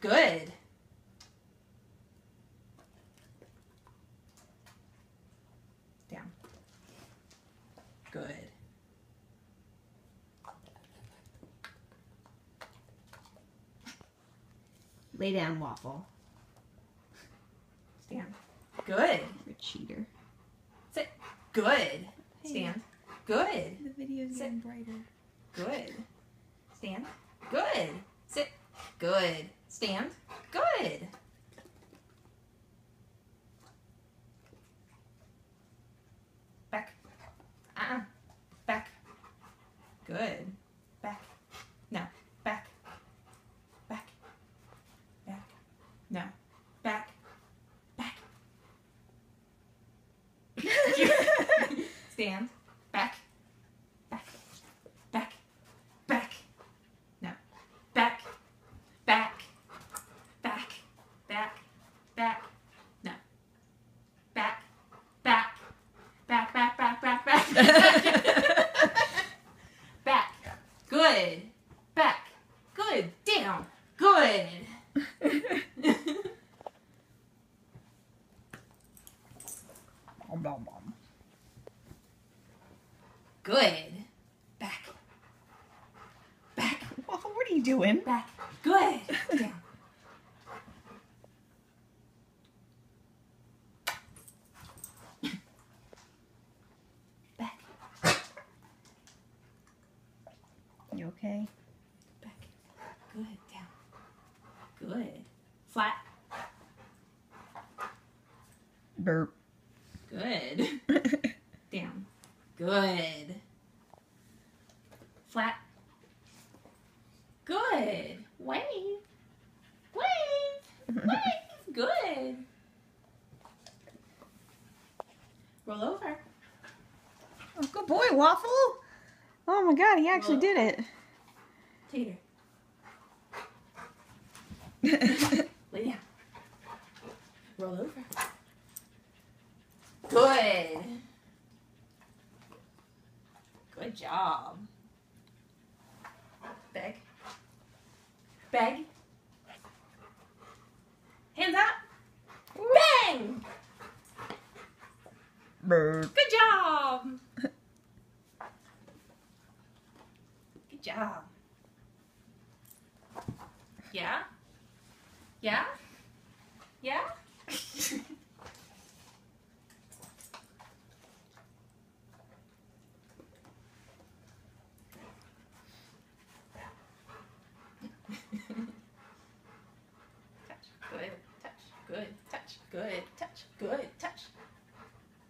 Good. Down. Good. Lay down, Waffle. Stand. Good. You're a cheater. Sit. Good. Stand. Good. The video's Sit. getting brighter. Good. Stand. Good. Sit. Good. Stand. Good. Back. Uh-uh. Back. Good. Back. No. Back. Back. Back. No. Back. Back. Stand. Back. Back. Back. Back. No. Back. Back. Back. Back. Back. No. Back. Back. Back, back, back, back, back. back. Good. Back. Good. Down. Good. Good. Back. Back. Waffle, what are you doing? Back. Good. Down. Back. You okay? Back. Good. Down. Good. Flat. Burp. Good. Down. Good. Flat. Good. Wave. Wave. Wave. Good. Roll over. Oh, good boy, Waffle. Oh my god, he actually did it. Tater. Lay down. Roll over. Good. Good job. Beg. Beg. Hands up. Bang! Good job. Good job. Yeah? Yeah? Yeah? touch, good, touch, good, touch, good, touch, good, touch.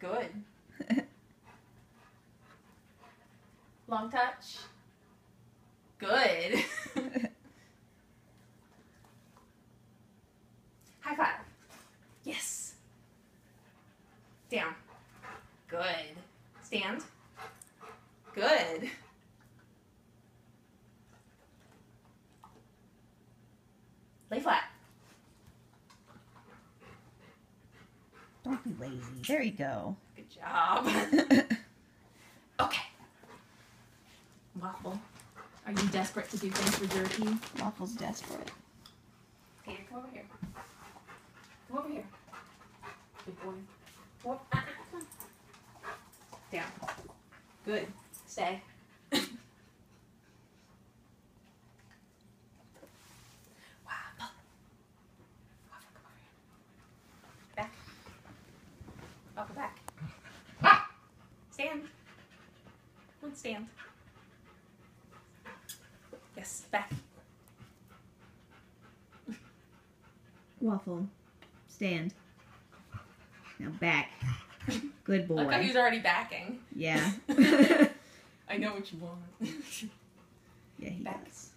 Good. Long touch. Good. High five. Yes. Down. Good. Stand. Good. Lay flat. Don't be lazy. There you go. Good job. okay. Waffle. Are you desperate to do things for jerky? Waffle's desperate. Here, come over here. Come over here. Good boy. Come up. Come on. Down. Good. Stay. Waffle. Waffle, come over here. Back. Waffle back. Ah! Stand. Come on, stand. Yes, back. Waffle. Stand. Now back. Good boy. Look how he's already backing. Yeah. I know what you want. Yeah, he Back. does.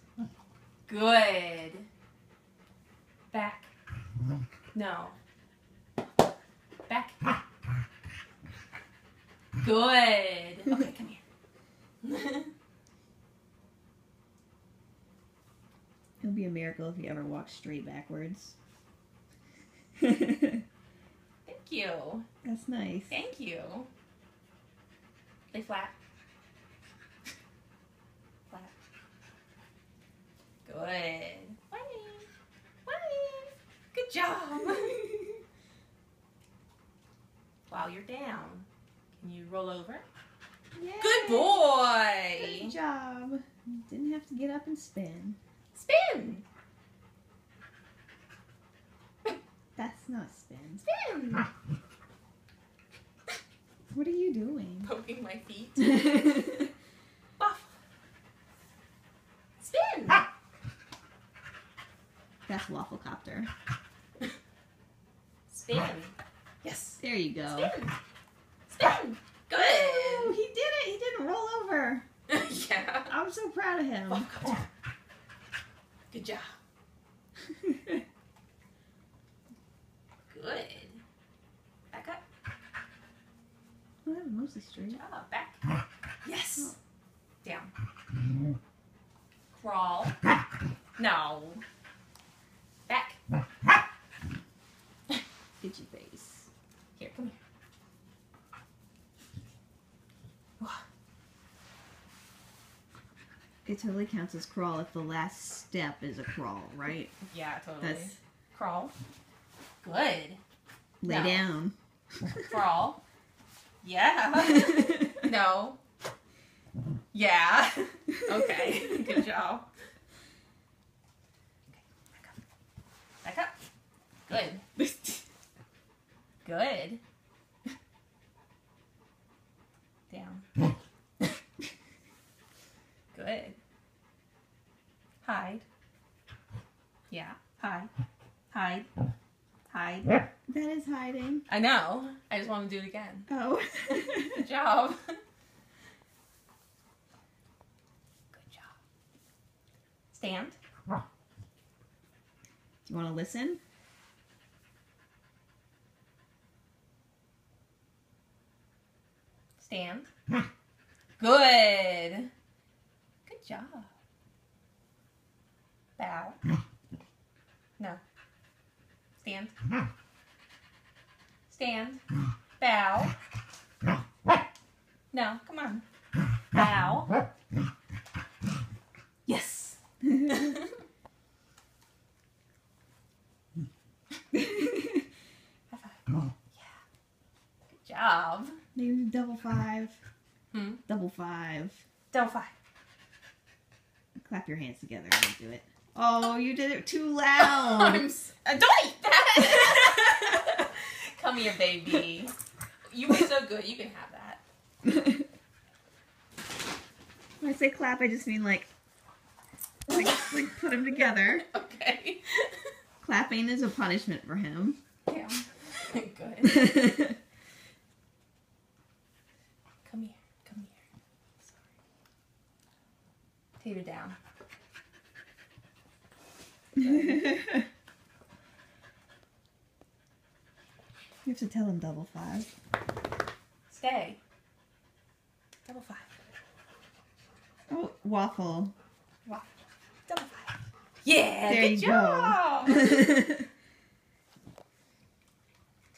Good. Back. No. Back. Good. Okay, come here. It'll be a miracle if he ever walks straight backwards. Thank you. That's nice. Thank you. Lay flat. Flat. Good. Wait. Wait. Good job. While you're down, can you roll over? Yay. Good boy. Good job. Didn't have to get up and spin. Spin. That's not spin. Spin. What are you doing? Poking my feet. Buff. Spin. Ah. That's Waffle Copter. Spin. Yes. There you go. Spin. Spin. Oh, Good. he did it. He didn't roll over. yeah. I'm so proud of him. Oh, good job. Good. Back up. Well, that was mostly straight. Good job. Back. Yes. Down. Crawl. No. Back. Itchy face. Here, come here. Whoa. It totally counts as crawl if the last step is a crawl, right? Yeah, totally. That's Crawl. Good. lay No. down. Crawl. Yeah. no. Yeah. Okay. Good job. Okay. Back up. Back up. Good. Good. Down. Good. Hide. Yeah. Hide. Hide. Hide. that is hiding. I know. I just want to do it again. Oh. Good job. Good job. Stand. Do you want to listen? Stand. Good. Good job. Bow. No. Stand. Stand. Bow. No, come on. Bow. Yes. High five. Yeah. Good job. Maybe double five. Hmm. Double five. Double five. Clap your hands together and do it. Oh, you did it too loud. I'm s- uh, don't eat that. Come here, baby. You were so good. You can have that. when I say clap, I just mean like, like, like put them together. Okay. Clapping is a punishment for him. Yeah. good. Come here. Come here. Sorry. Tater down. you have to tell him double five. Stay. Double five. Oh, waffle. Wow. Double five. Yeah. There good you job.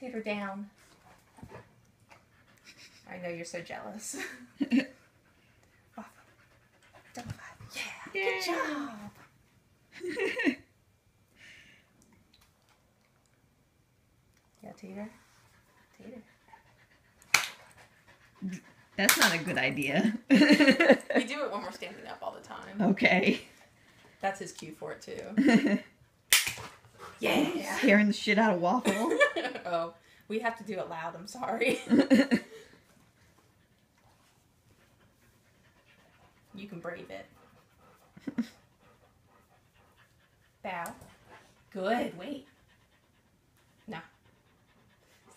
Tater down. I know you're so jealous. Wow. Double five. Yeah. Good Yay. job. Yeah, Tater. Tater. That's not a good idea. We do it when we're standing up all the time. okay. That's his cue for it too. Yeah. Scaring the shit out of waffle. oh, we have to do it loud. I'm sorry. You can brave it. Bow. Good. Wait.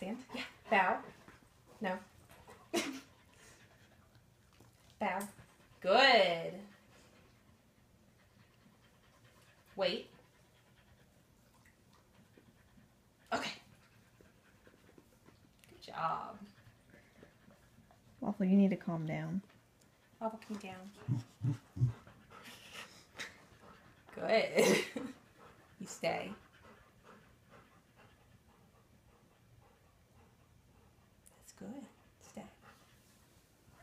No. Stand. Yeah. Bow. No. Bow. Good. Wait. Okay. Good job. waffle, you need to calm down. Waffle, calm down. Good. you stay. That's good. Stay.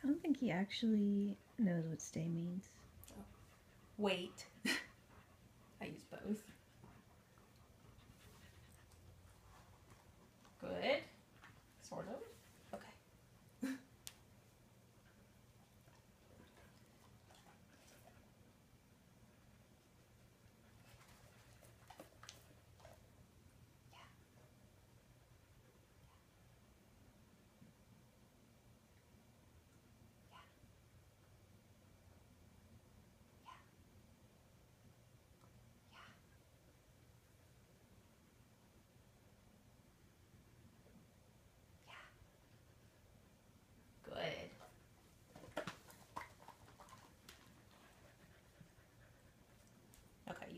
I don't think he actually knows what stay means. Wait.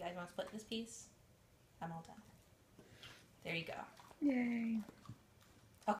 guys want to split this piece? I'm all done. There you go. Yay.